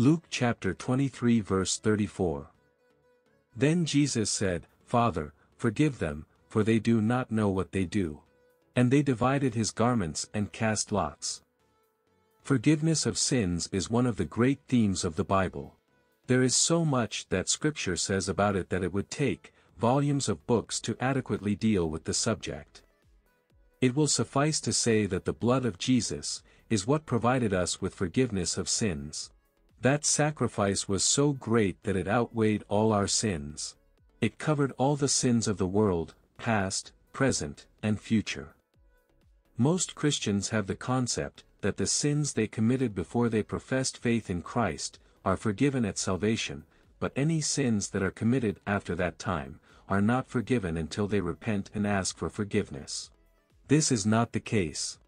Luke chapter 23 verse 34. Then Jesus said, Father, forgive them, for they do not know what they do. And they divided his garments and cast lots. Forgiveness of sins is one of the great themes of the Bible. There is so much that Scripture says about it that it would take volumes of books to adequately deal with the subject. It will suffice to say that the blood of Jesus is what provided us with forgiveness of sins. That sacrifice was so great that it outweighed all our sins. It covered all the sins of the world, past, present, and future. Most Christians have the concept that the sins they committed before they professed faith in Christ are forgiven at salvation, but any sins that are committed after that time are not forgiven until they repent and ask for forgiveness. This is not the case.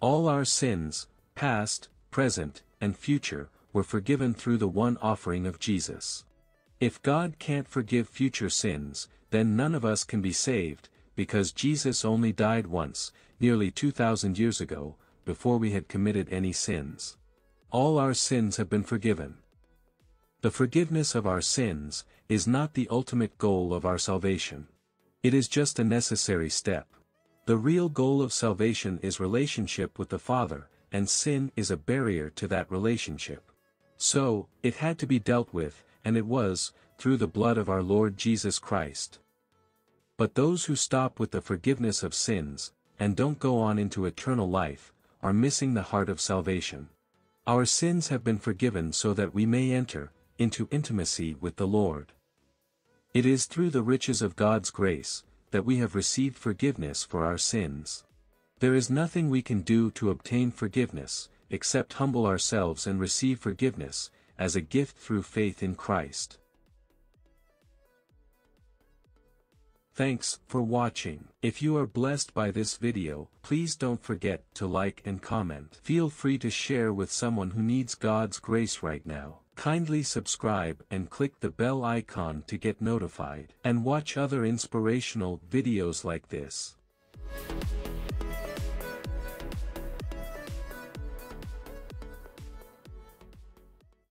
All our sins, past, present, and future, were forgiven through the one offering of Jesus. If God can't forgive future sins, then none of us can be saved, because Jesus only died once, nearly 2,000 years ago, before we had committed any sins. All our sins have been forgiven. The forgiveness of our sins is not the ultimate goal of our salvation. It is just a necessary step. The real goal of salvation is relationship with the Father, and sin is a barrier to that relationship. So, it had to be dealt with, and it was, through the blood of our Lord Jesus Christ. But those who stop with the forgiveness of sins, and don't go on into eternal life, are missing the heart of salvation. Our sins have been forgiven so that we may enter into intimacy with the Lord. It is through the riches of God's grace that we have received forgiveness for our sins. There is nothing we can do to obtain forgiveness, except humble ourselves and receive forgiveness, as a gift through faith in Christ. Thanks for watching. If you are blessed by this video, please don't forget to like and comment. Feel free to share with someone who needs God's grace right now. Kindly subscribe and click the bell icon to get notified and watch other inspirational videos like this.